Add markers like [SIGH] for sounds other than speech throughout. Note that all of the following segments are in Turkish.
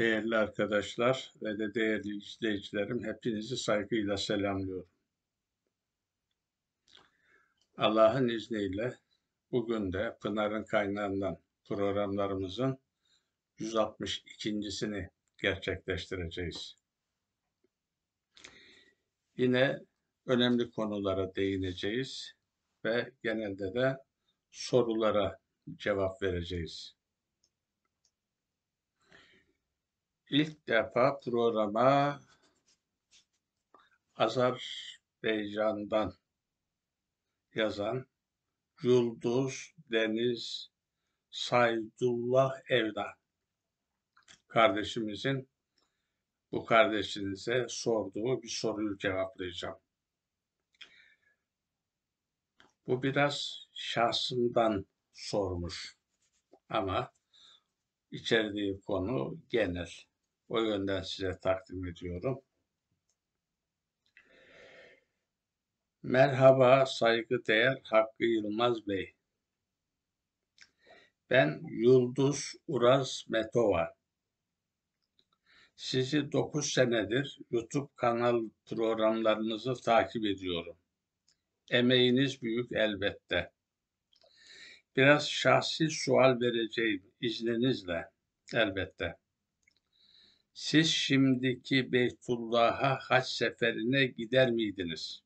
Değerli arkadaşlar ve de değerli izleyicilerim, hepinizi saygıyla selamlıyorum. Allah'ın izniyle bugün de Pınar'ın kaynağından programlarımızın 162.sini gerçekleştireceğiz. Yine önemli konulara değineceğiz ve genelde de sorulara cevap vereceğiz. İlk defa programa Azerbaycan'dan yazan Yıldız Deniz Saydullah Evda kardeşimizin bu kardeşinize sorduğu bir soruyu cevaplayacağım. Bu biraz şahsımdan sormuş ama içerdiği konu genel. O yönden size takdim ediyorum. Merhaba saygıdeğer Hakkı Yılmaz Bey. Ben Yıldız Uraz Metova. Sizi 9 senedir YouTube kanal programlarınızı takip ediyorum. Emeğiniz büyük elbette. Biraz şahsi sual vereceğim izninizle elbette. Siz şimdiki Beytullah'a haç seferine gider miydiniz?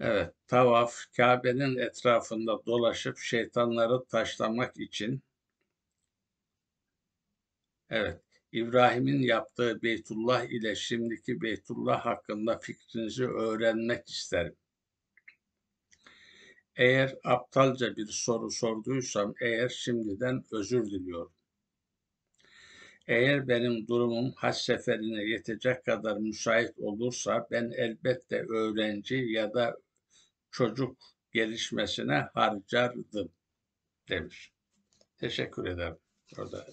Evet, tavaf, Kabe'nin etrafında dolaşıp şeytanları taşlamak için Evet, İbrahim'in yaptığı Beytullah ile şimdiki Beytullah hakkında fikrinizi öğrenmek isterim. Eğer aptalca bir soru sorduysam eğer şimdiden özür diliyorum. Eğer benim durumum haç seferine yetecek kadar müsait olursa ben elbette öğrenci ya da çocuk gelişmesine harcardım demiş. Teşekkür ederim. Orada.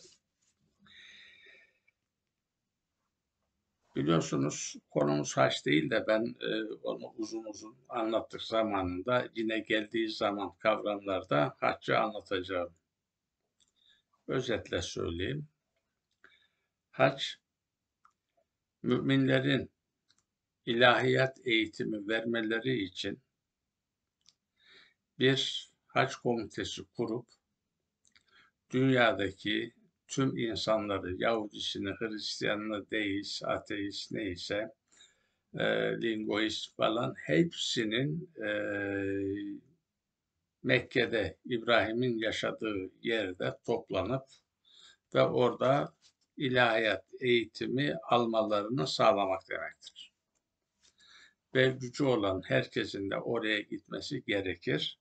Biliyorsunuz konumuz haç değil de ben e, onu uzun uzun anlattık zamanında yine geldiği zaman kavramlarda haccı anlatacağım. Özetle söyleyeyim. Hac, müminlerin ilahiyat eğitimi vermeleri için bir hac komitesi kurup dünyadaki tüm insanları, Yahudisini, Hristiyanını, deist, ateist neyse, e, linguist falan hepsinin e, Mekke'de İbrahim'in yaşadığı yerde toplanıp ve orada ilahiyat eğitimi almalarını sağlamak demektir. Ve gücü olan herkesin de oraya gitmesi gerekir.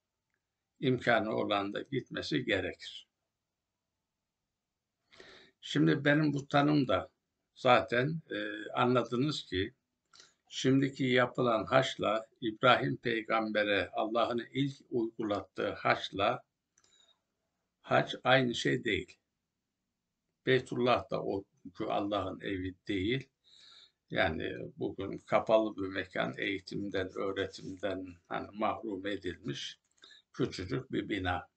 İmkanı olan da gitmesi gerekir. Şimdi benim bu tanım da zaten e, anladınız ki şimdiki yapılan haçla İbrahim peygambere Allah'ın ilk uygulattığı haçla hac aynı şey değil. Beytullah da o Allah'ın evi değil. Yani bugün kapalı bir mekan eğitimden, öğretimden hani mahrum edilmiş küçücük bir bina.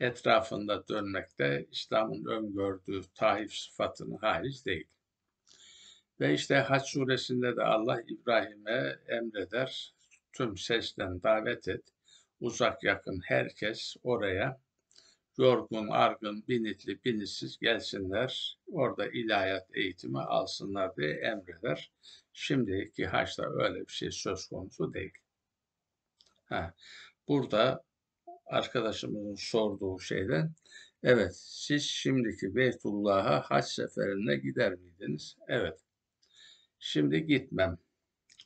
Etrafında dönmekte İslam'ın öngördüğü taif sıfatını hariç değil. Ve işte Haç suresinde de Allah İbrahim'e emreder, tüm sesten davet et, uzak yakın herkes oraya yorgun, argın, binitli, binitsiz gelsinler, orada ilahiyat eğitimi alsınlar diye emreder. Şimdiki haçta öyle bir şey söz konusu değil. Ha, burada arkadaşımızın sorduğu şeyden, evet siz şimdiki Beytullah'a haç seferine gider miydiniz? Evet. Şimdi gitmem.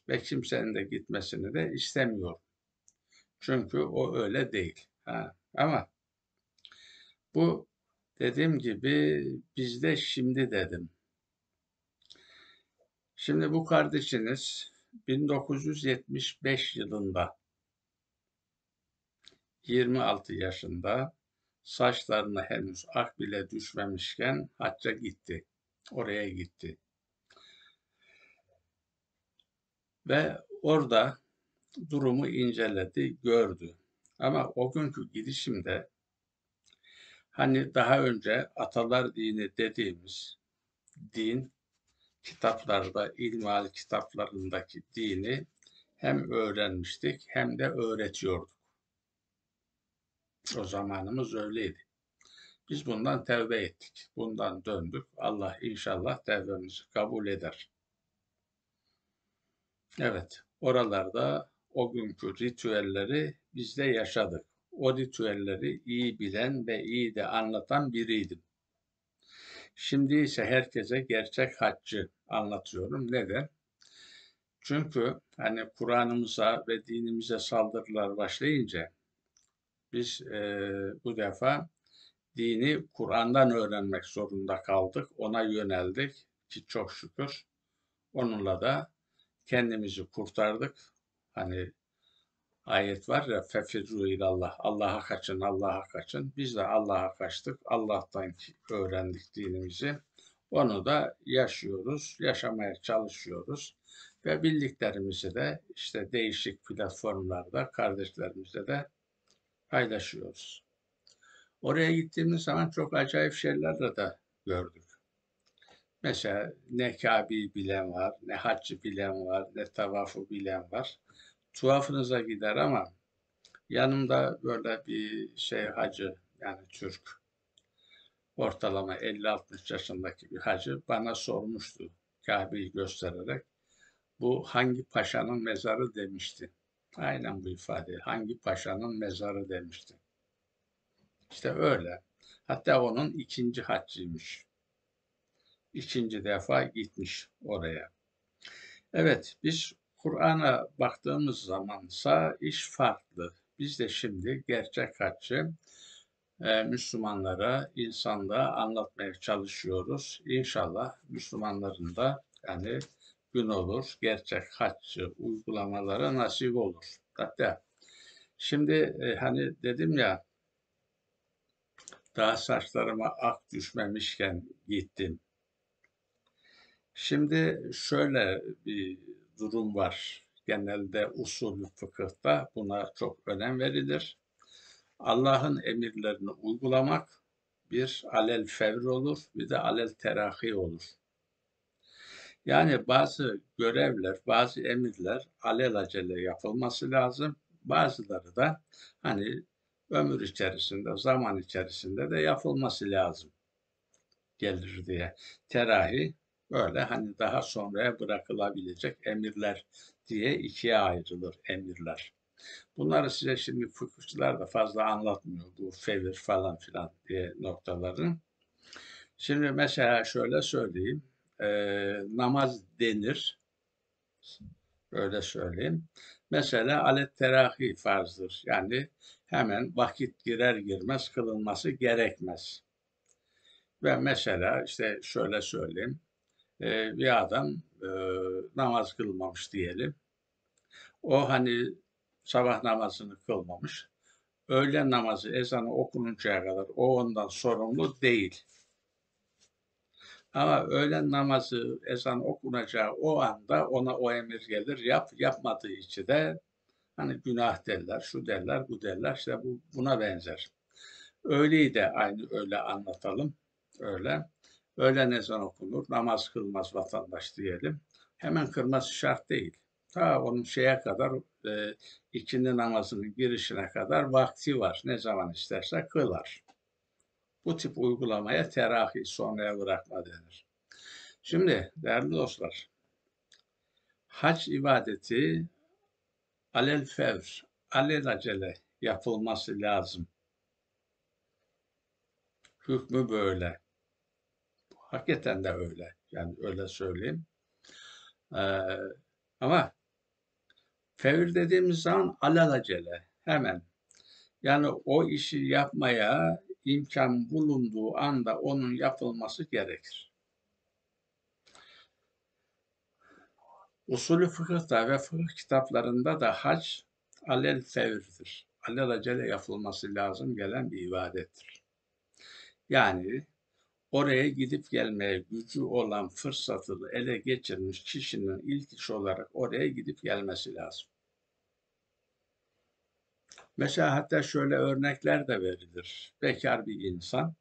Ve kimsenin de gitmesini de istemiyorum. Çünkü o öyle değil. Ha. Ama bu dediğim gibi bizde şimdi dedim. Şimdi bu kardeşiniz 1975 yılında 26 yaşında saçlarına henüz ak bile düşmemişken hacca gitti. Oraya gitti. Ve orada durumu inceledi, gördü. Ama o günkü gidişimde Hani daha önce atalar dini dediğimiz din kitaplarda, ilmihal kitaplarındaki dini hem öğrenmiştik hem de öğretiyorduk. O zamanımız öyleydi. Biz bundan tevbe ettik. Bundan döndük. Allah inşallah tevbemizi kabul eder. Evet, oralarda o günkü ritüelleri biz de yaşadık. O ritüelleri iyi bilen ve iyi de anlatan biriydim. Şimdi ise herkese gerçek haccı anlatıyorum. Neden? Çünkü hani Kur'an'ımıza ve dinimize saldırılar başlayınca biz e, bu defa dini Kur'an'dan öğrenmek zorunda kaldık. Ona yöneldik ki çok şükür onunla da kendimizi kurtardık. Hani ayet var ya fefirru ilallah. Allah'a kaçın, Allah'a kaçın. Biz de Allah'a kaçtık. Allah'tan öğrendik dinimizi. Onu da yaşıyoruz, yaşamaya çalışıyoruz ve bildiklerimizi de işte değişik platformlarda kardeşlerimizle de paylaşıyoruz. Oraya gittiğimiz zaman çok acayip şeyler de gördük. Mesela ne Kabe'yi bilen var, ne haccı bilen var, ne tavafı bilen var. Tuhafınıza gider ama yanımda böyle bir şey hacı yani Türk ortalama 50-60 yaşındaki bir hacı bana sormuştu Kabe'yi göstererek. Bu hangi paşanın mezarı demişti. Aynen bu ifade. Hangi paşanın mezarı demişti. İşte öyle. Hatta onun ikinci haccıymış. İkinci defa gitmiş oraya. Evet, biz Kur'an'a baktığımız zamansa iş farklı. Biz de şimdi gerçek haccı e, Müslümanlara, insanlığa anlatmaya çalışıyoruz. İnşallah Müslümanların da yani gün olur, gerçek haccı uygulamalara nasip olur. Hatta şimdi e, hani dedim ya daha saçlarıma ak düşmemişken gittim. Şimdi şöyle bir durum var. Genelde usul fıkıhta buna çok önem verilir. Allah'ın emirlerini uygulamak bir alel fevr olur, bir de alel terahi olur. Yani bazı görevler, bazı emirler alel acele yapılması lazım. Bazıları da hani ömür içerisinde, zaman içerisinde de yapılması lazım gelir diye. Terahi böyle hani daha sonraya bırakılabilecek emirler diye ikiye ayrılır emirler. Bunları size şimdi fıkıhçılar da fazla anlatmıyor bu fevir falan filan diye noktaların. Şimdi mesela şöyle söyleyeyim. E, namaz denir. Öyle söyleyeyim. Mesela alet terahi farzdır. Yani hemen vakit girer girmez kılınması gerekmez. Ve mesela işte şöyle söyleyeyim. E, bir adam e, namaz kılmamış diyelim. O hani sabah namazını kılmamış. Öğlen namazı ezanı okununcaya kadar o ondan sorumlu değil. Ama öğlen namazı ezan okunacağı o anda ona o emir gelir. Yap, yapmadığı için de hani günah derler, şu derler, bu derler. İşte bu buna benzer. Öğleyi de aynı öyle anlatalım. Öyle. Öğlen ezan okunur, namaz kılmaz vatandaş diyelim. Hemen kırması şart değil. Ta onun şeye kadar, e, ikindi namazının girişine kadar vakti var. Ne zaman isterse kılar. Bu tip uygulamaya terahi sonraya bırakma denir. Şimdi değerli dostlar, hac ibadeti alel fevr, alel acele yapılması lazım. Hükmü böyle. Hakikaten de öyle. Yani öyle söyleyeyim. Ee, ama fevr dediğimiz zaman alel acele. Hemen. Yani o işi yapmaya imkan bulunduğu anda onun yapılması gerekir. Usulü fıkıhta ve fıkıh kitaplarında da hac alel fevrdir. Alel acele yapılması lazım gelen bir ibadettir. Yani oraya gidip gelmeye gücü olan fırsatı ele geçirmiş kişinin ilk iş olarak oraya gidip gelmesi lazım. Mesela hatta şöyle örnekler de verilir. Bekar bir insan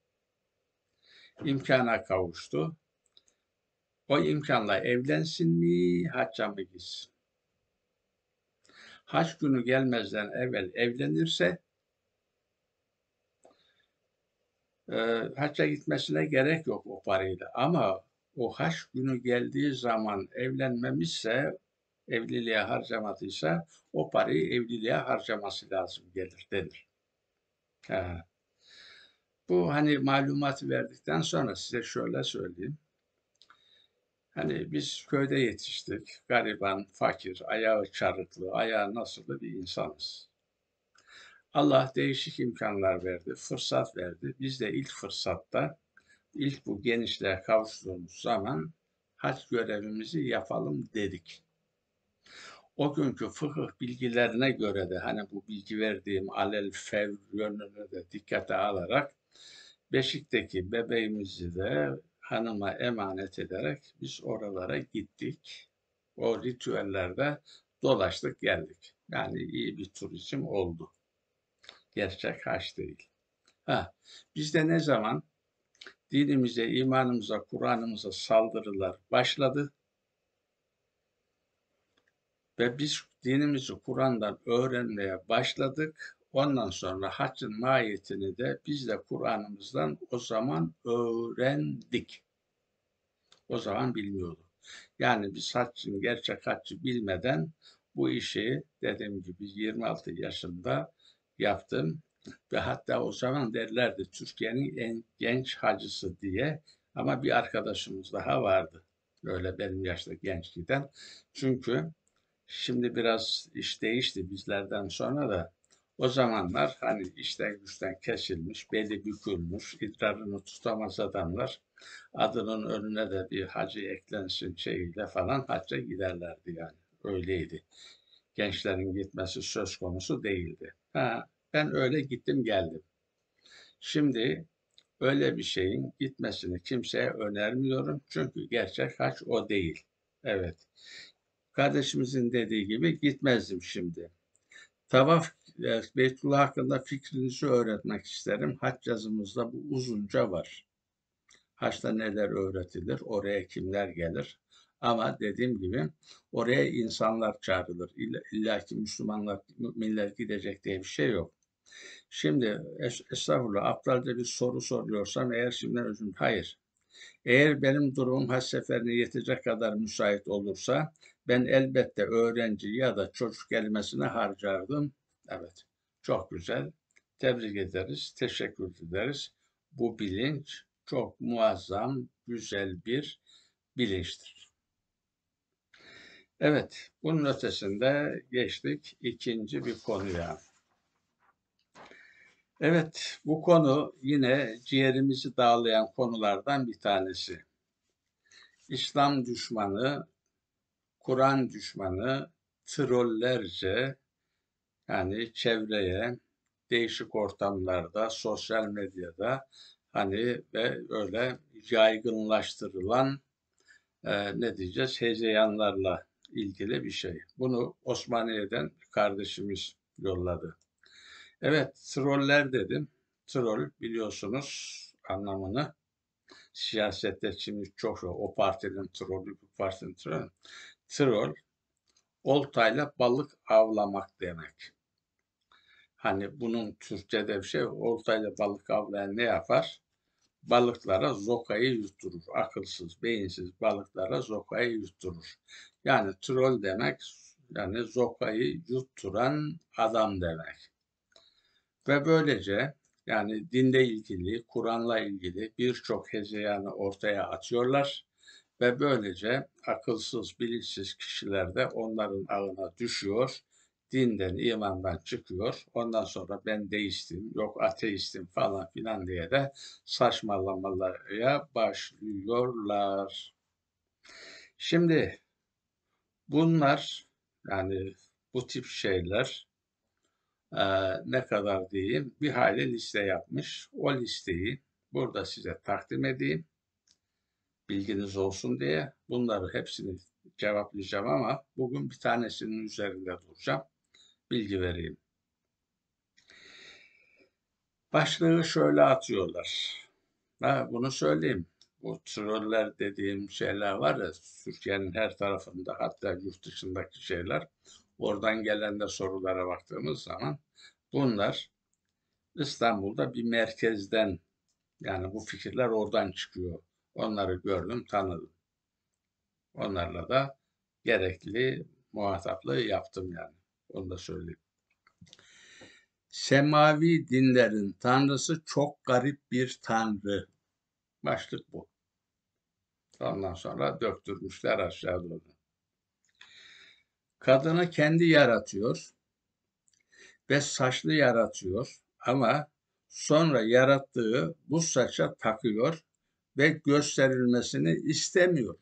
imkana kavuştu. O imkanla evlensin mi, hacca mı gitsin? Hac günü gelmezden evvel evlenirse e, hacca gitmesine gerek yok o parayla. Ama o hac günü geldiği zaman evlenmemişse, evliliğe harcamadıysa o parayı evliliğe harcaması lazım gelir denir. Ha. Bu hani malumatı verdikten sonra size şöyle söyleyeyim. Hani biz köyde yetiştik. Gariban, fakir, ayağı çarıklı, ayağı nasıldı bir insanız. Allah değişik imkanlar verdi, fırsat verdi. Biz de ilk fırsatta, ilk bu genişliğe kavuştuğumuz zaman hac görevimizi yapalım dedik. O günkü fıkıh bilgilerine göre de hani bu bilgi verdiğim alel fev yönünü de dikkate alarak Beşik'teki bebeğimizi de hanıma emanet ederek biz oralara gittik. O ritüellerde dolaştık geldik. Yani iyi bir turizm oldu. Gerçek haç değil. Ha, bizde ne zaman dinimize, imanımıza, Kur'an'ımıza saldırılar başladı ve biz dinimizi Kur'an'dan öğrenmeye başladık. Ondan sonra haccın mahiyetini de biz de Kur'an'ımızdan o zaman öğrendik. O zaman bilmiyorduk. Yani biz haccın gerçek haccı bilmeden bu işi dediğim gibi 26 yaşında yaptım. Ve hatta o zaman derlerdi Türkiye'nin en genç hacısı diye. Ama bir arkadaşımız daha vardı. Öyle benim yaşta genç. Çünkü şimdi biraz iş değişti bizlerden sonra da o zamanlar hani işten güçten kesilmiş, beli bükülmüş, idrarını tutamaz adamlar adının önüne de bir hacı eklensin şeyiyle falan hacca giderlerdi yani. Öyleydi. Gençlerin gitmesi söz konusu değildi. Ha, ben öyle gittim geldim. Şimdi öyle bir şeyin gitmesini kimseye önermiyorum. Çünkü gerçek haç o değil. Evet. Kardeşimizin dediği gibi gitmezdim şimdi. Tavaf Beytullah hakkında fikrinizi öğretmek isterim. Hac yazımızda bu uzunca var. Haçta neler öğretilir, oraya kimler gelir. Ama dediğim gibi oraya insanlar çağrılır. İlla, ki Müslümanlar, müminler gidecek diye bir şey yok. Şimdi es estağfurullah aptalca bir soru soruyorsam eğer şimdiden özüm hayır. Eğer benim durumum hac seferine yetecek kadar müsait olursa ben elbette öğrenci ya da çocuk kelimesine harcardım. Evet, çok güzel. Tebrik ederiz, teşekkür ederiz. Bu bilinç çok muazzam, güzel bir bilinçtir. Evet, bunun ötesinde geçtik ikinci bir konuya. Evet, bu konu yine ciğerimizi dağlayan konulardan bir tanesi. İslam düşmanı, Kur'an düşmanı trollerce yani çevreye, değişik ortamlarda, sosyal medyada hani ve öyle yaygınlaştırılan e, ne diyeceğiz hezeyanlarla ilgili bir şey. Bunu Osmaniye'den kardeşimiz yolladı. Evet, troller dedim. Troll biliyorsunuz anlamını. Siyasette şimdi çok o partinin trolü, bu partinin trolü. Troll, oltayla balık avlamak demek. Hani bunun Türkçe'de bir şey, oltayla balık avlayan ne yapar? Balıklara zokayı yutturur. Akılsız, beyinsiz balıklara zokayı yutturur. Yani troll demek, yani zokayı yutturan adam demek. Ve böylece yani dinde ilgili, Kur'an'la ilgili birçok hezeyanı ortaya atıyorlar ve böylece akılsız, bilinçsiz kişiler de onların ağına düşüyor, dinden, imandan çıkıyor. Ondan sonra ben deistim, yok ateistim falan filan diye de saçmalamalara başlıyorlar. Şimdi bunlar yani bu tip şeyler e, ne kadar diyeyim bir hayli liste yapmış. O listeyi burada size takdim edeyim. Bilginiz olsun diye bunları hepsini cevaplayacağım ama bugün bir tanesinin üzerinde duracağım. Bilgi vereyim. Başlığı şöyle atıyorlar. Ha, bunu söyleyeyim. Bu troller dediğim şeyler var ya Türkiye'nin her tarafında hatta yurt dışındaki şeyler oradan gelen de sorulara baktığımız zaman bunlar İstanbul'da bir merkezden yani bu fikirler oradan çıkıyor. Onları gördüm, tanıdım. Onlarla da gerekli muhataplığı yaptım yani. Onu da söyleyeyim. Semavi dinlerin tanrısı çok garip bir tanrı. Başlık bu. Ondan sonra döktürmüşler aşağı doğru. Kadını kendi yaratıyor ve saçlı yaratıyor ama sonra yarattığı bu saça takıyor ve gösterilmesini istemiyor.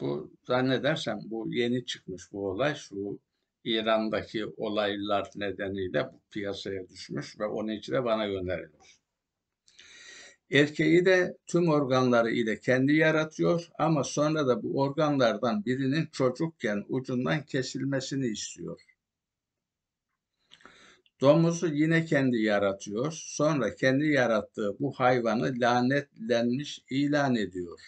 Bu zannedersem bu yeni çıkmış bu olay. Şu İran'daki olaylar nedeniyle bu piyasaya düşmüş ve onun için de bana gönderiliyor. Erkeği de tüm organları ile kendi yaratıyor ama sonra da bu organlardan birinin çocukken ucundan kesilmesini istiyor. Domuzu yine kendi yaratıyor. Sonra kendi yarattığı bu hayvanı lanetlenmiş ilan ediyor.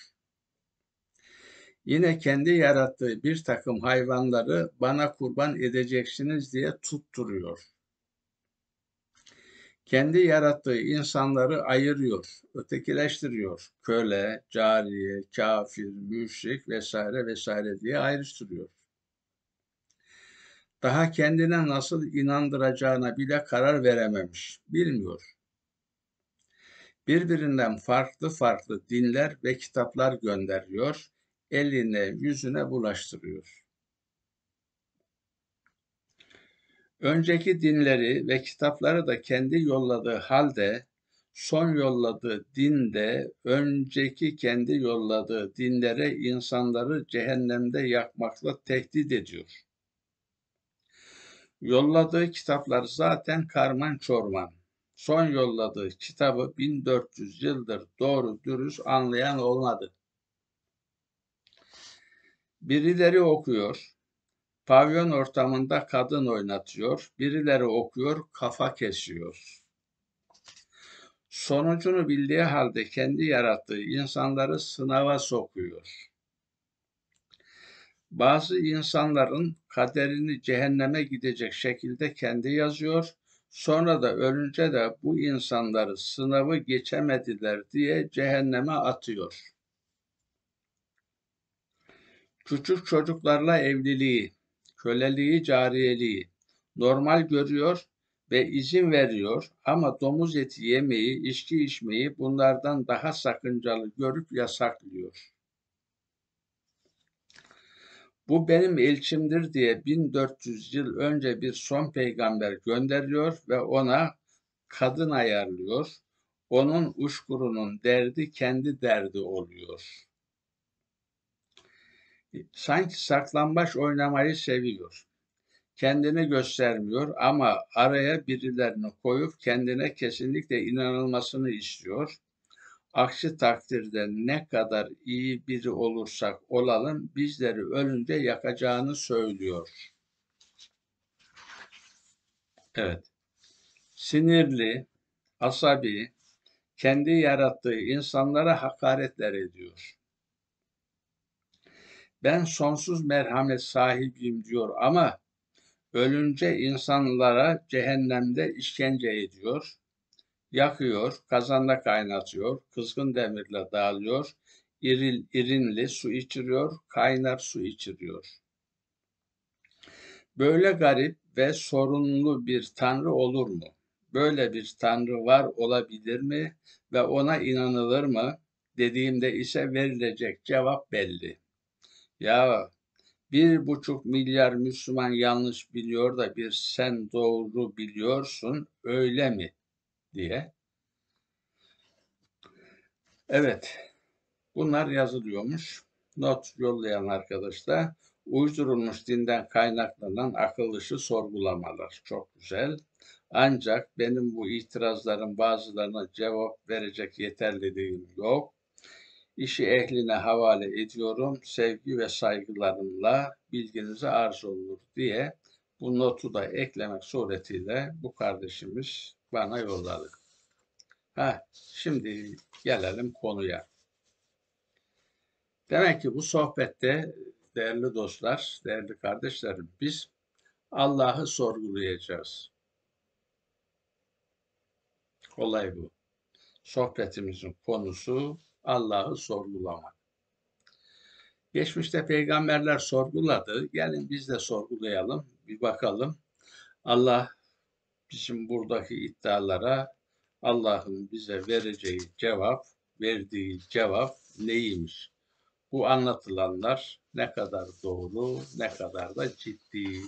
Yine kendi yarattığı bir takım hayvanları bana kurban edeceksiniz diye tutturuyor. Kendi yarattığı insanları ayırıyor, ötekileştiriyor. Köle, cariye, kafir, müşrik vesaire vesaire diye ayrıştırıyor. Daha kendine nasıl inandıracağına bile karar verememiş, bilmiyor. Birbirinden farklı farklı dinler ve kitaplar gönderiyor, eline yüzüne bulaştırıyor. Önceki dinleri ve kitapları da kendi yolladığı halde son yolladığı dinde önceki kendi yolladığı dinlere insanları cehennemde yakmakla tehdit ediyor. Yolladığı kitaplar zaten karman çorman. Son yolladığı kitabı 1400 yıldır doğru dürüst anlayan olmadı. Birileri okuyor, pavyon ortamında kadın oynatıyor, birileri okuyor, kafa kesiyor. Sonucunu bildiği halde kendi yarattığı insanları sınava sokuyor. Bazı insanların kaderini cehenneme gidecek şekilde kendi yazıyor. Sonra da ölünce de bu insanları sınavı geçemediler diye cehenneme atıyor. Küçük çocuklarla evliliği, köleliği, cariyeliği normal görüyor ve izin veriyor ama domuz eti yemeyi, içki içmeyi bunlardan daha sakıncalı görüp yasaklıyor. Bu benim elçimdir diye 1400 yıl önce bir son peygamber gönderiyor ve ona kadın ayarlıyor. Onun uşkurunun derdi kendi derdi oluyor. Sanki saklambaç oynamayı seviyor. Kendini göstermiyor ama araya birilerini koyup kendine kesinlikle inanılmasını istiyor. Aksi takdirde ne kadar iyi biri olursak olalım bizleri ölünce yakacağını söylüyor. Evet. Sinirli, asabi, kendi yarattığı insanlara hakaretler ediyor. Ben sonsuz merhamet sahibiyim diyor ama ölünce insanlara cehennemde işkence ediyor yakıyor, kazanda kaynatıyor, kızgın demirle dağılıyor, iril, irinli su içiriyor, kaynar su içiriyor. Böyle garip ve sorunlu bir tanrı olur mu? Böyle bir tanrı var olabilir mi ve ona inanılır mı? Dediğimde ise verilecek cevap belli. Ya bir buçuk milyar Müslüman yanlış biliyor da bir sen doğru biliyorsun öyle mi? diye. Evet. Bunlar yazılıyormuş. Not yollayan arkadaş da uydurulmuş dinden kaynaklanan akıl dışı sorgulamalar. Çok güzel. Ancak benim bu itirazların bazılarına cevap verecek yeterliliğim yok. İşi ehline havale ediyorum. Sevgi ve saygılarımla bilginize arz olur diye Bu notu da eklemek suretiyle bu kardeşimiz bana yolladı. Ha, şimdi gelelim konuya. Demek ki bu sohbette değerli dostlar, değerli kardeşlerim biz Allah'ı sorgulayacağız. Olay bu. Sohbetimizin konusu Allah'ı sorgulamak. Geçmişte peygamberler sorguladı. Gelin biz de sorgulayalım, bir bakalım. Allah bizim buradaki iddialara Allah'ın bize vereceği cevap, verdiği cevap neymiş? Bu anlatılanlar ne kadar doğru, ne kadar da ciddi.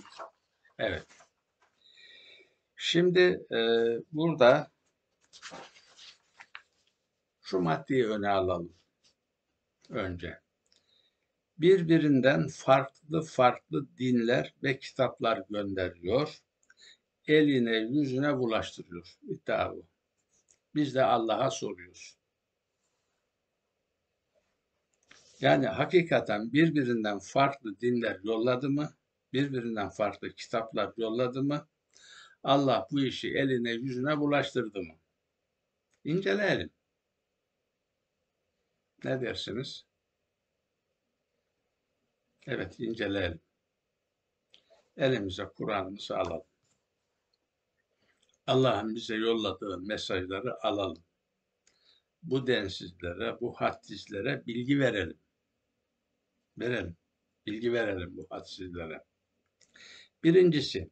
Evet. Şimdi e, burada şu maddeyi öne alalım önce. Birbirinden farklı farklı dinler ve kitaplar gönderiyor. Eline yüzüne bulaştırıyor. İddia bu. Biz de Allah'a soruyoruz. Yani hakikaten birbirinden farklı dinler yolladı mı? Birbirinden farklı kitaplar yolladı mı? Allah bu işi eline yüzüne bulaştırdı mı? İnceleyelim. Ne dersiniz? Evet, inceleyelim. Elimize Kur'an'ımızı alalım. Allah'ın bize yolladığı mesajları alalım. Bu densizlere, bu hadsizlere bilgi verelim. Verelim. Bilgi verelim bu hadsizlere. Birincisi,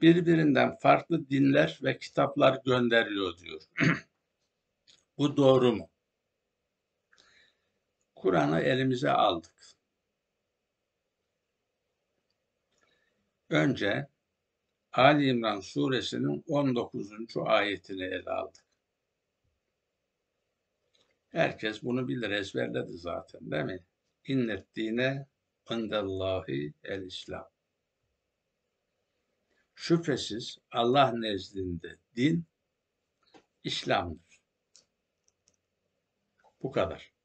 birbirinden farklı dinler ve kitaplar gönderiyor diyor. [CLEARS THROAT] bu doğru mu? Kur'an'ı elimize aldık. Önce Ali İmran suresinin 19. ayetini ele aldık. Herkes bunu bilir, ezberledi zaten değil mi? İnnet dine indallahi el İslam. Şüphesiz Allah nezdinde din İslam'dır. Bu kadar.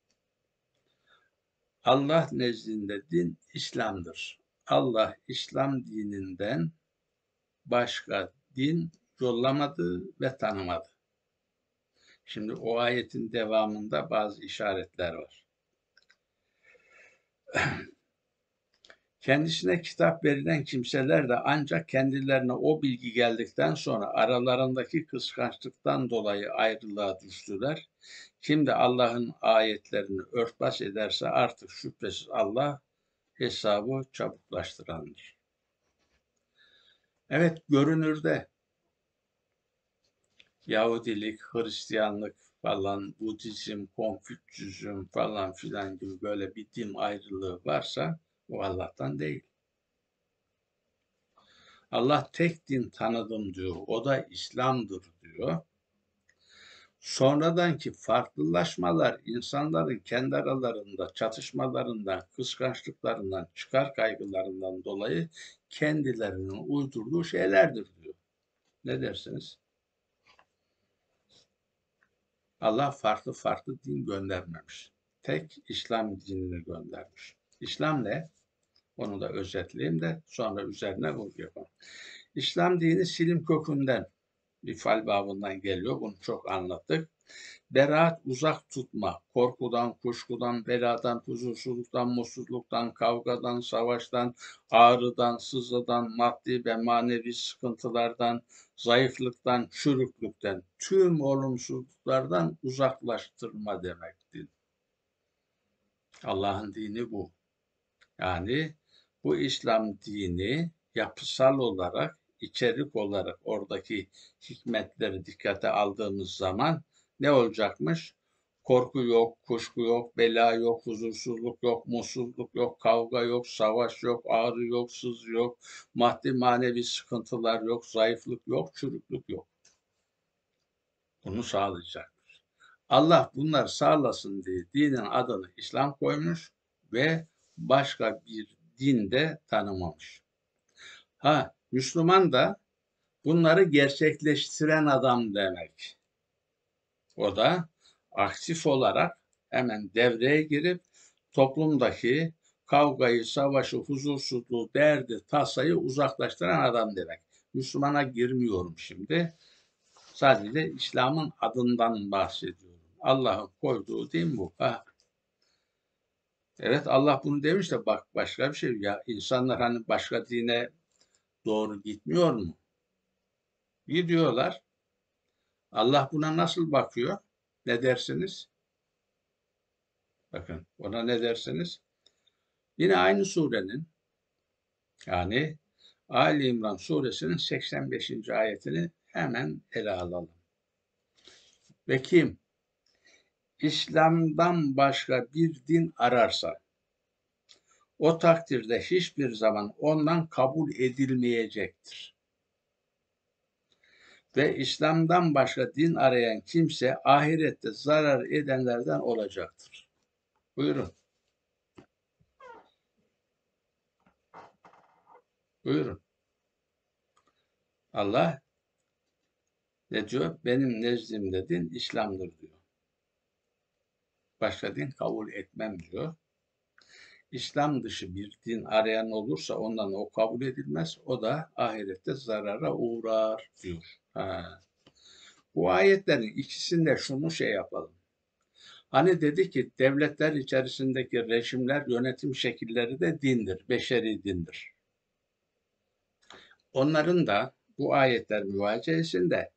Allah nezdinde din İslam'dır. Allah İslam dininden başka din yollamadı ve tanımadı. Şimdi o ayetin devamında bazı işaretler var. [CLEARS THROAT] Kendisine kitap verilen kimseler de ancak kendilerine o bilgi geldikten sonra aralarındaki kıskançlıktan dolayı ayrılığa düştüler. Kim de Allah'ın ayetlerini örtbas ederse artık şüphesiz Allah hesabı çabuklaştırandır. Evet görünürde Yahudilik, Hristiyanlık falan, Budizm, Konfüçyüzm falan filan gibi böyle bir din ayrılığı varsa o Allah'tan değil. Allah tek din tanıdım diyor. O da İslam'dır diyor. Sonradan ki farklılaşmalar insanların kendi aralarında çatışmalarından, kıskançlıklarından, çıkar kaygılarından dolayı kendilerinin uydurduğu şeylerdir diyor. Ne dersiniz? Allah farklı farklı din göndermemiş. Tek İslam dinini göndermiş. İslam ne? Onu da özetleyeyim de sonra üzerine vurgu yapalım. İslam dini silim kökünden bir fal babından geliyor. Bunu çok anlattık. Beraat uzak tutma, korkudan, kuşkudan, beladan, huzursuzluktan, mutsuzluktan, kavgadan, savaştan, ağrıdan, sızıdan, maddi ve manevi sıkıntılardan, zayıflıktan, çürüklükten, tüm olumsuzluklardan uzaklaştırma demektir. Allah'ın dini bu. Yani bu İslam dini yapısal olarak, içerik olarak oradaki hikmetleri dikkate aldığımız zaman ne olacakmış? Korku yok, kuşku yok, bela yok, huzursuzluk yok, mutsuzluk yok, kavga yok, savaş yok, ağrı yok, sız yok, maddi manevi sıkıntılar yok, zayıflık yok, çürüklük yok. Bunu sağlayacaktır. Allah bunlar sağlasın diye dinin adını İslam koymuş ve başka bir dinde tanımamış. Ha Müslüman da bunları gerçekleştiren adam demek. O da aktif olarak hemen devreye girip toplumdaki kavgayı, savaşı, huzursuzluğu, derdi, tasayı uzaklaştıran adam demek. Müslümana girmiyorum şimdi. Sadece İslam'ın adından bahsediyorum. Allah'ın koyduğu din bu. Ha. Evet Allah bunu demiş de bak başka bir şey ya insanlar hani başka dine doğru gitmiyor mu? Gidiyorlar. Allah buna nasıl bakıyor? Ne dersiniz? Bakın ona ne dersiniz? Yine aynı surenin yani Ali İmran suresinin 85. ayetini hemen ele alalım. Ve kim İslam'dan başka bir din ararsa o takdirde hiçbir zaman ondan kabul edilmeyecektir. Ve İslam'dan başka din arayan kimse ahirette zarar edenlerden olacaktır. Buyurun. Buyurun. Allah ne diyor? Benim nezdimde din İslam'dır diyor. Başka din kabul etmem diyor. İslam dışı bir din arayan olursa ondan o kabul edilmez. O da ahirette zarara uğrar diyor. Ha. Bu ayetlerin ikisinde şunu şey yapalım. Hani dedi ki devletler içerisindeki rejimler, yönetim şekilleri de dindir, beşeri dindir. Onların da bu ayetler müvaceyesinde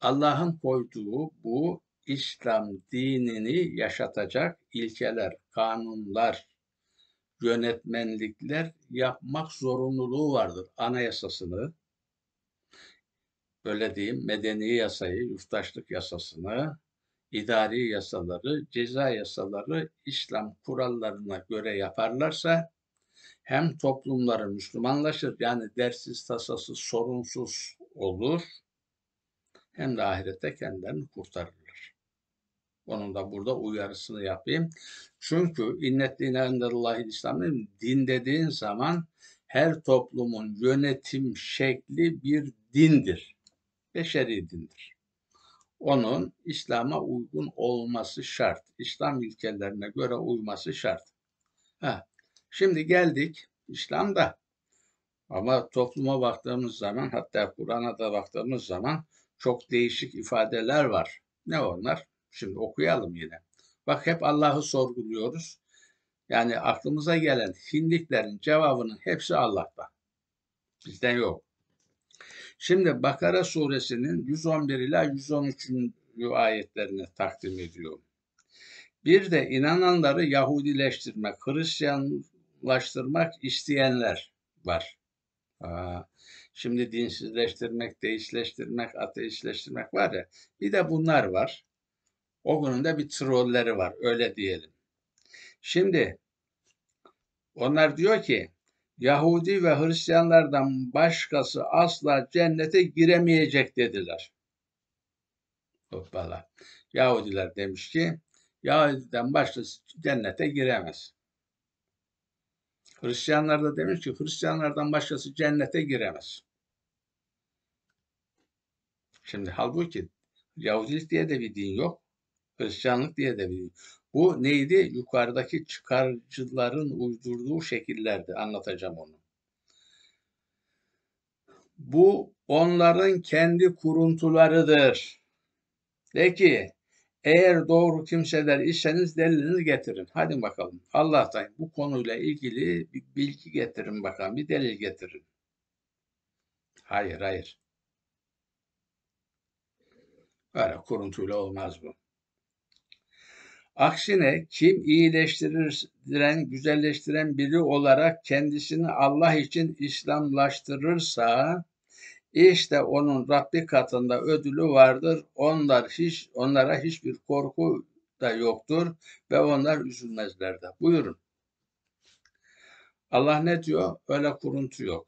Allah'ın koyduğu bu İslam dinini yaşatacak ilkeler, kanunlar, yönetmenlikler yapmak zorunluluğu vardır. Anayasasını, böyle diyeyim, medeni yasayı, yurttaşlık yasasını, idari yasaları, ceza yasaları İslam kurallarına göre yaparlarsa hem toplumları Müslümanlaşır yani dersiz tasasız sorunsuz olur hem de ahirette kendilerini kurtarırlar. Onun da burada uyarısını yapayım. Çünkü innet dine endellahi İslam din dediğin zaman her toplumun yönetim şekli bir dindir. Beşeri dindir. Onun İslam'a uygun olması şart. İslam ilkelerine göre uyması şart. Ha, Şimdi geldik İslam'da. Ama topluma baktığımız zaman hatta Kur'an'a da baktığımız zaman çok değişik ifadeler var. Ne onlar? Şimdi okuyalım yine. Bak hep Allah'ı sorguluyoruz. Yani aklımıza gelen hindiklerin cevabının hepsi Allah'ta. Bizden yok. Şimdi Bakara suresinin 111 ila 113. ayetlerini takdim ediyorum. Bir de inananları Yahudileştirmek, Hristiyan ulaştırmak isteyenler var. Aa, şimdi dinsizleştirmek, deistleştirmek, ateistleştirmek var ya. Bir de bunlar var. O günün de bir trolleri var. Öyle diyelim. Şimdi onlar diyor ki Yahudi ve Hristiyanlardan başkası asla cennete giremeyecek dediler. Hoppala. Yahudiler demiş ki Yahudiden başkası cennete giremez. Hristiyanlar da demiş ki Hristiyanlardan başkası cennete giremez. Şimdi halbuki Yahudilik diye de bir din yok. Hristiyanlık diye de din. Bu neydi? Yukarıdaki çıkarcıların uydurduğu şekillerdi. Anlatacağım onu. Bu onların kendi kuruntularıdır. De ki eğer doğru kimseler iseniz delilini getirin. Hadi bakalım. Allah'tan bu konuyla ilgili bir bilgi getirin bakalım. Bir delil getirin. Hayır, hayır. Öyle kuruntuyla olmaz bu. Aksine kim iyileştiren, güzelleştiren biri olarak kendisini Allah için İslamlaştırırsa işte onun Rabbi katında ödülü vardır. Onlar hiç onlara hiçbir korku da yoktur ve onlar üzülmezler de. Buyurun. Allah ne diyor? Öyle kuruntu yok.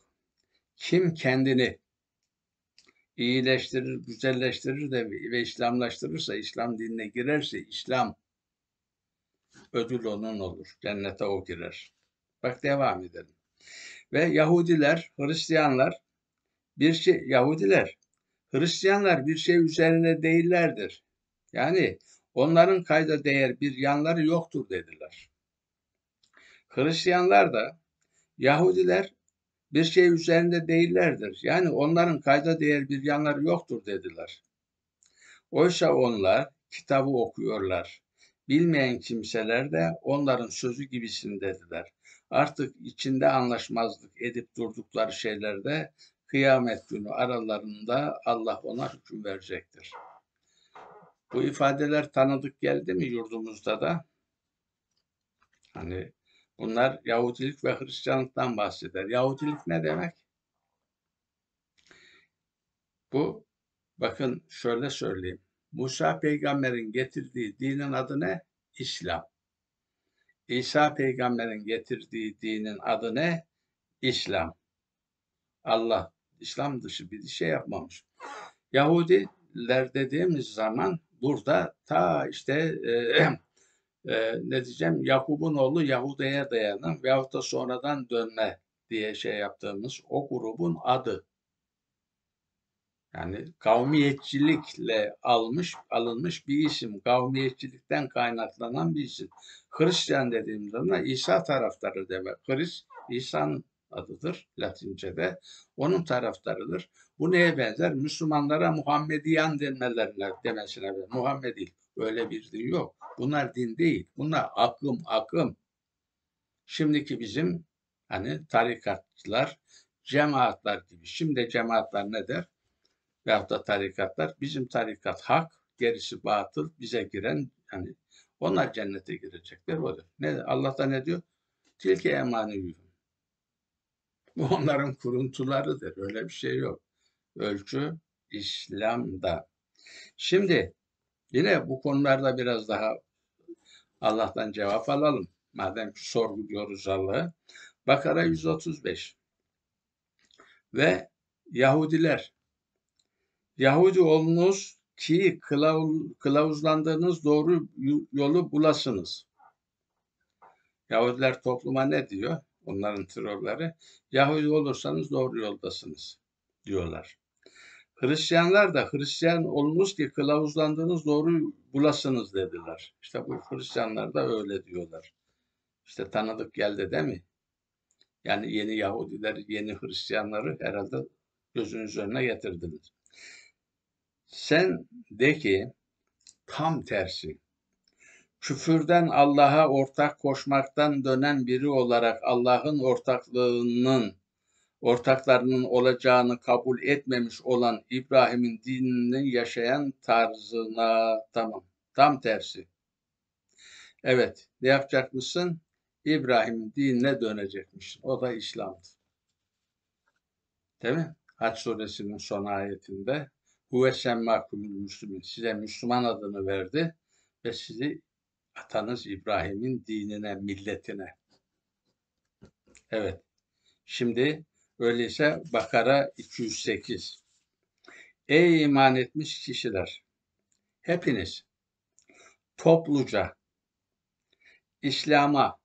Kim kendini iyileştirir, güzelleştirir de ve İslamlaştırırsa, İslam dinine girerse İslam ödül onun olur. Cennete o girer. Bak devam edelim. Ve Yahudiler, Hristiyanlar bir şey Yahudiler, Hristiyanlar bir şey üzerine değillerdir. Yani onların kayda değer bir yanları yoktur dediler. Hristiyanlar da Yahudiler bir şey üzerinde değillerdir. Yani onların kayda değer bir yanları yoktur dediler. Oysa onlar kitabı okuyorlar. Bilmeyen kimseler de onların sözü gibisin dediler. Artık içinde anlaşmazlık edip durdukları şeylerde kıyamet günü aralarında Allah ona hüküm verecektir. Bu ifadeler tanıdık geldi mi yurdumuzda da? Hani bunlar Yahudilik ve Hristiyanlıktan bahseder. Yahudilik ne demek? Bu bakın şöyle söyleyeyim. Musa peygamberin getirdiği dinin adı ne? İslam. İsa peygamberin getirdiği dinin adı ne? İslam. Allah İslam dışı bir şey yapmamış. Yahudiler dediğimiz zaman burada ta işte e, [CLEARS THROAT] e, ne diyeceğim Yakup'un oğlu Yahudi'ye dayanan veyahut da sonradan dönme diye şey yaptığımız o grubun adı. Yani kavmiyetçilikle almış, alınmış bir isim. Kavmiyetçilikten kaynaklanan bir isim. Hristiyan dediğimiz zaman İsa taraftarı demek. Hris, İsa'nın adıdır Latince'de. Onun taraftarıdır. Bu neye benzer? Müslümanlara Muhammediyan denmelerine demesine benzer. Muhammedi. Öyle bir din yok. Bunlar din değil. Bunlar akım akım. Şimdiki bizim hani tarikatçılar, cemaatler gibi. Şimdi cemaatler ne der? Veyahut da tarikatlar. Bizim tarikat hak, gerisi batıl, bize giren yani onlar cennete girecekler odur. Ne Allah da ne diyor? Tilke emaniyum. Bu onların kuruntularıdır. Öyle bir şey yok. Ölçü İslam'da. Şimdi yine bu konularda biraz daha Allah'tan cevap alalım. Madem ki sorguluyoruz Allah'ı. Bakara 135 ve Yahudiler Yahudi olunuz ki kılavuzlandığınız doğru yolu bulasınız. Yahudiler topluma ne diyor? Onların trolleri. Yahudi olursanız doğru yoldasınız diyorlar. Hristiyanlar da Hristiyan olunuz ki kılavuzlandığınız doğru bulasınız dediler. İşte bu Hristiyanlar da öyle diyorlar. İşte tanıdık geldi değil mi? Yani yeni Yahudiler, yeni Hristiyanları herhalde gözünüz önüne getirdiniz. Sen de ki tam tersi. Küfürden Allah'a ortak koşmaktan dönen biri olarak Allah'ın ortaklığının ortaklarının olacağını kabul etmemiş olan İbrahim'in dinini yaşayan tarzına tamam. Tam tersi. Evet, ne yapacak mısın? İbrahim'in dinine dönecekmişsin. O da İslam'dı. Değil mi? Haç suresinin son ayetinde Huve semmakumul müslümin. Size Müslüman adını verdi ve sizi atanız İbrahim'in dinine, milletine. Evet. Şimdi öyleyse Bakara 208. Ey iman etmiş kişiler! Hepiniz topluca İslam'a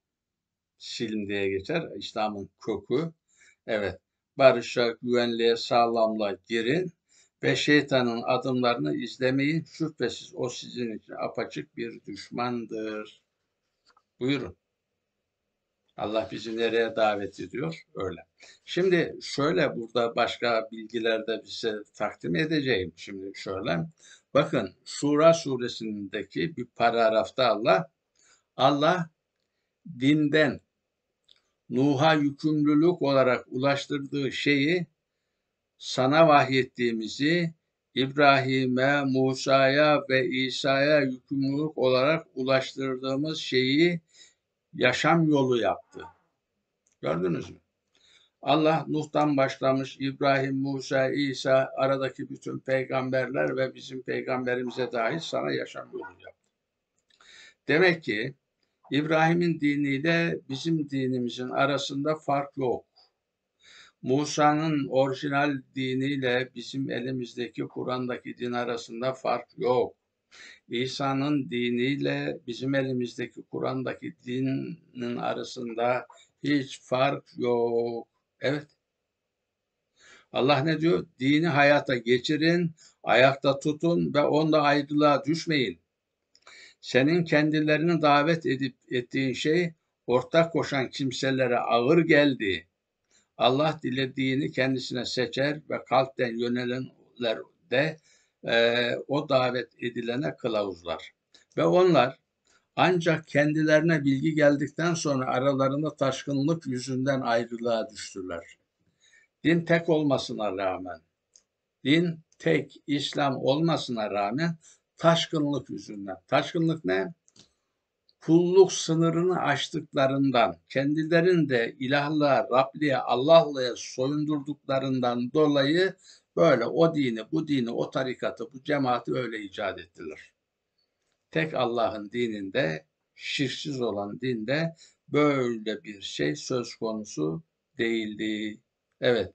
silin diye geçer. İslam'ın kökü. Evet. Barışa, güvenliğe, sağlamla girin ve şeytanın adımlarını izlemeyin. Şüphesiz o sizin için apaçık bir düşmandır. Buyurun. Allah bizi nereye davet ediyor? Öyle. Şimdi şöyle burada başka bilgiler de bize takdim edeceğim. Şimdi şöyle. Bakın Şura suresindeki bir paragrafta Allah Allah dinden Nuh'a yükümlülük olarak ulaştırdığı şeyi sana vahyettiğimizi İbrahim'e, Musa'ya ve İsa'ya yükümlülük olarak ulaştırdığımız şeyi yaşam yolu yaptı. Gördünüz mü? Allah Nuh'tan başlamış İbrahim, Musa, İsa aradaki bütün peygamberler ve bizim peygamberimize dahil sana yaşam yolu yaptı. Demek ki İbrahim'in diniyle bizim dinimizin arasında fark yok. Musa'nın orijinal diniyle bizim elimizdeki Kur'an'daki din arasında fark yok. İsa'nın diniyle bizim elimizdeki Kur'an'daki dinin arasında hiç fark yok. Evet. Allah ne diyor? Dini hayata geçirin, ayakta tutun ve onda ayrılığa düşmeyin. Senin kendilerini davet edip ettiğin şey ortak koşan kimselere ağır geldi. Allah dilediğini kendisine seçer ve kalpten yönelenler de e, o davet edilene kılavuzlar. Ve onlar ancak kendilerine bilgi geldikten sonra aralarında taşkınlık yüzünden ayrılığa düştüler. Din tek olmasına rağmen, din tek İslam olmasına rağmen taşkınlık yüzünden. Taşkınlık ne? Kulluk sınırını aştıklarından, kendilerini de ilahlığa, Rabliye, Allah'lığa soyundurduklarından dolayı böyle o dini, bu dini, o tarikatı, bu cemaati öyle icat ettiler. Tek Allah'ın dininde, şirksiz olan dinde böyle bir şey söz konusu değildi. Evet.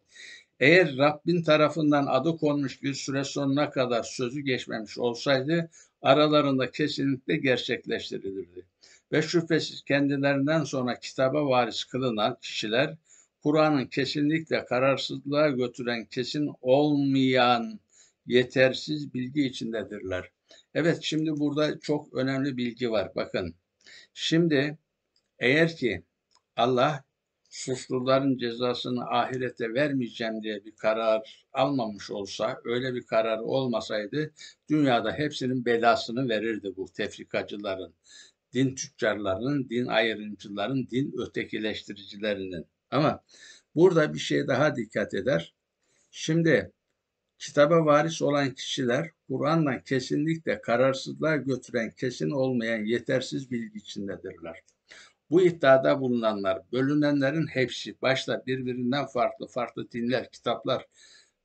Eğer Rabbin tarafından adı konmuş bir süre sonuna kadar sözü geçmemiş olsaydı aralarında kesinlikle gerçekleştirilirdi. Ve şüphesiz kendilerinden sonra kitaba varis kılınan kişiler Kur'an'ın kesinlikle kararsızlığa götüren kesin olmayan yetersiz bilgi içindedirler. Evet şimdi burada çok önemli bilgi var. Bakın şimdi eğer ki Allah suçluların cezasını ahirete vermeyeceğim diye bir karar almamış olsa, öyle bir karar olmasaydı dünyada hepsinin belasını verirdi bu tefrikacıların, din tüccarlarının, din ayrımcıların, din ötekileştiricilerinin. Ama burada bir şey daha dikkat eder. Şimdi kitaba varis olan kişiler Kur'an'dan kesinlikle kararsızlığa götüren kesin olmayan yetersiz bilgi içindedirler. Bu iddiada bulunanlar, bölünenlerin hepsi, başta birbirinden farklı farklı dinler, kitaplar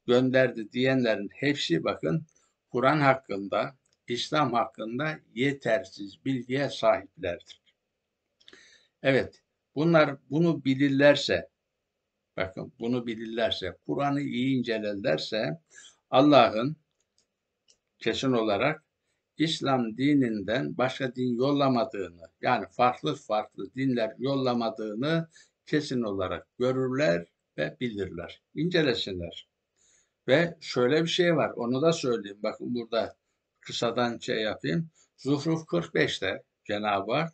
gönderdi diyenlerin hepsi bakın Kur'an hakkında, İslam hakkında yetersiz bilgiye sahiplerdir. Evet, bunlar bunu bilirlerse, bakın bunu bilirlerse, Kur'an'ı iyi incelerlerse Allah'ın kesin olarak İslam dininden başka din yollamadığını, yani farklı farklı dinler yollamadığını kesin olarak görürler ve bilirler. İncelesinler. Ve şöyle bir şey var, onu da söyleyeyim. Bakın burada kısadan şey yapayım. Zuhruf 45'te Cenab-ı Hak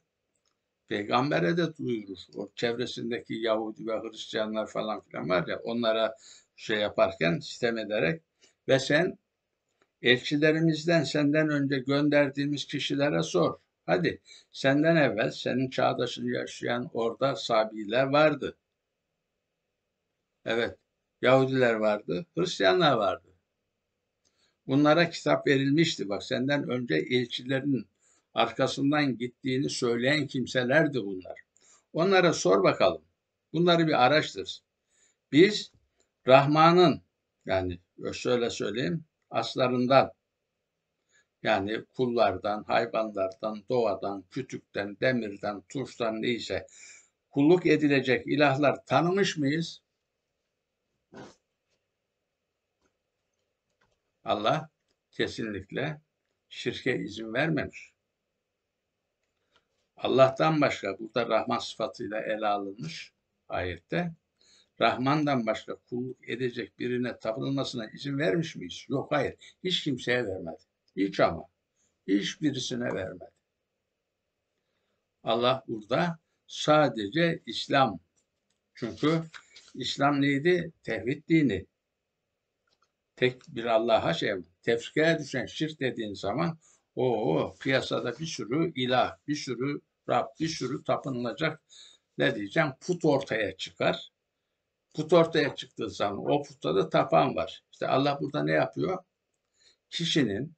peygambere de duyurur. O çevresindeki Yahudi ve Hristiyanlar falan filan var ya onlara şey yaparken sistem ederek ve sen elçilerimizden senden önce gönderdiğimiz kişilere sor. Hadi senden evvel senin çağdaşını yaşayan orada Sabiler vardı. Evet, Yahudiler vardı, Hristiyanlar vardı. Bunlara kitap verilmişti. Bak senden önce elçilerin arkasından gittiğini söyleyen kimselerdi bunlar. Onlara sor bakalım. Bunları bir araştır. Biz Rahman'ın yani şöyle söyleyeyim aslarından yani kullardan, hayvanlardan, doğadan, kütükten, demirden, tuştan neyse kulluk edilecek ilahlar tanımış mıyız? Allah kesinlikle şirke izin vermemiş. Allah'tan başka burada Rahman sıfatıyla ele alınmış ayette. Rahman'dan başka kulluk edecek birine tapınılmasına izin vermiş miyiz? Yok hayır. Hiç kimseye vermedi. Hiç ama. Hiç birisine vermedi. Allah burada sadece İslam. Çünkü İslam neydi? Tevhid dini. Tek bir Allah'a şey, tefrikaya düşen şirk dediğin zaman o piyasada bir sürü ilah, bir sürü Rab, bir sürü tapınılacak ne diyeceğim put ortaya çıkar. Put ortaya çıktığı zaman o putta da tapan var. İşte Allah burada ne yapıyor? Kişinin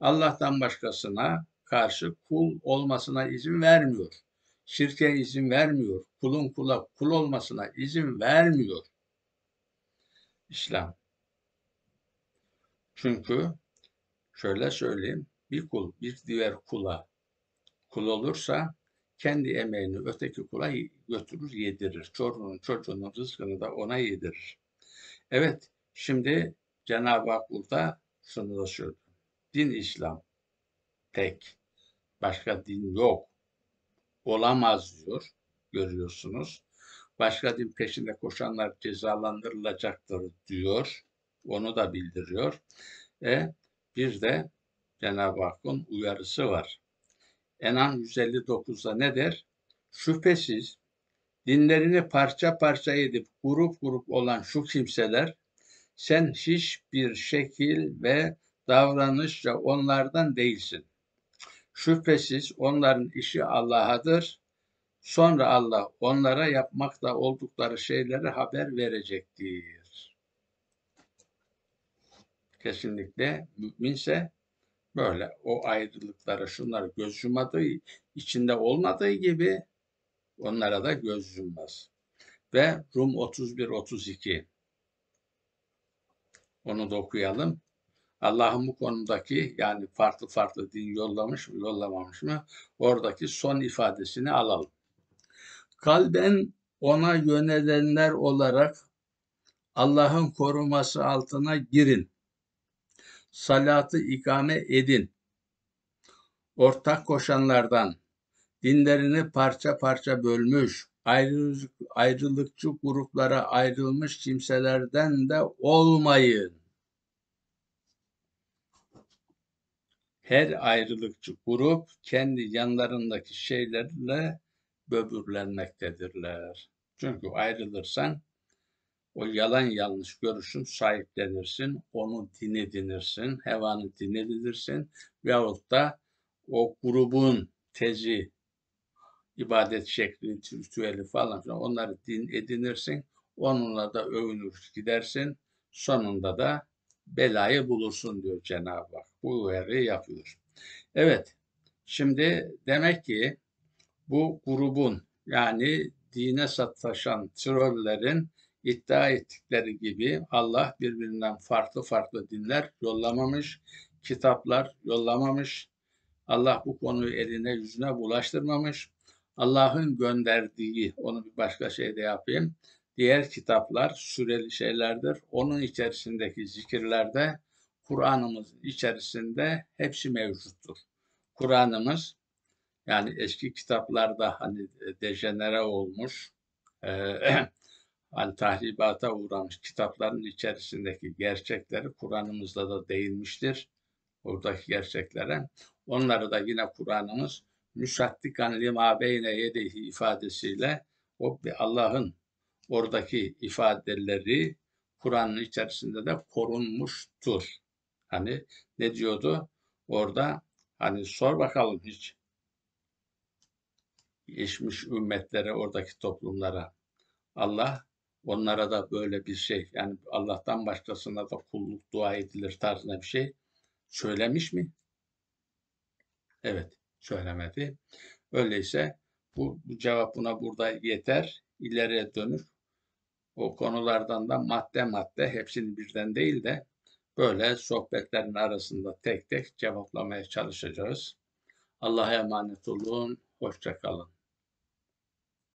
Allah'tan başkasına karşı kul olmasına izin vermiyor. Şirke izin vermiyor. Kulun kula kul olmasına izin vermiyor. İslam. Çünkü şöyle söyleyeyim, bir kul bir diğer kula kul olursa kendi emeğini öteki kula götürür yedirir. Çocuğunun çocuğunun rızkını da ona yedirir. Evet şimdi Cenab-ı Hak burada şunu da söylüyor. Din İslam tek. Başka din yok. Olamaz diyor. Görüyorsunuz. Başka din peşinde koşanlar cezalandırılacaktır diyor. Onu da bildiriyor. E bir de Cenab-ı Hakk'ın uyarısı var. Enam 159'da ne der? Şüphesiz dinlerini parça parça edip grup grup olan şu kimseler sen hiçbir şekil ve davranışça onlardan değilsin. Şüphesiz onların işi Allah'adır. Sonra Allah onlara yapmakta oldukları şeyleri haber verecektir. Kesinlikle müminse böyle o ayrılıkları şunları göz yumadığı, içinde olmadığı gibi onlara da göz yummaz. Ve Rum 31-32 onu da okuyalım. Allah'ın bu konudaki yani farklı farklı din yollamış mı yollamamış mı oradaki son ifadesini alalım. Kalben ona yönelenler olarak Allah'ın koruması altına girin. Salatı ikame edin. Ortak koşanlardan dinlerini parça parça bölmüş, ayrılık, ayrılıkçı gruplara ayrılmış kimselerden de olmayın. Her ayrılıkçı grup kendi yanlarındaki şeylerle böbürlenmektedirler. Çünkü ayrılırsan o yalan yanlış görüşün sahiplenirsin, onu din edinirsin, hevanı din edinirsin veyahut da o grubun tezi, ibadet şekli, ritüeli falan onları din edinirsin, onunla da övünür gidersin, sonunda da belayı bulursun diyor Cenab-ı Hak. Bu uyarıyı yapıyor. Evet, şimdi demek ki bu grubun yani dine sataşan trollerin iddia ettikleri gibi Allah birbirinden farklı farklı dinler yollamamış, kitaplar yollamamış. Allah bu konuyu eline yüzüne bulaştırmamış. Allah'ın gönderdiği, onu bir başka şeyde yapayım. Diğer kitaplar süreli şeylerdir. Onun içerisindeki zikirlerde Kur'an'ımızın içerisinde hepsi mevcuttur. Kur'an'ımız yani eski kitaplarda hani dejenere olmuş, e, [CLEARS THROAT] hani tahribata uğramış kitapların içerisindeki gerçekleri Kur'an'ımızda da değinmiştir. Oradaki gerçeklere. Onları da yine Kur'an'ımız müsaddikan lima beyne yedehi ifadesiyle o Allah'ın oradaki ifadeleri Kur'an'ın içerisinde de korunmuştur. Hani ne diyordu? Orada hani sor bakalım hiç geçmiş ümmetlere, oradaki toplumlara. Allah onlara da böyle bir şey, yani Allah'tan başkasına da kulluk dua edilir tarzında bir şey söylemiş mi? Evet, söylemedi. Öyleyse bu, bu cevap buna burada yeter. İleriye dönük o konulardan da madde madde hepsini birden değil de böyle sohbetlerin arasında tek tek cevaplamaya çalışacağız. Allah'a emanet olun. Hoşçakalın.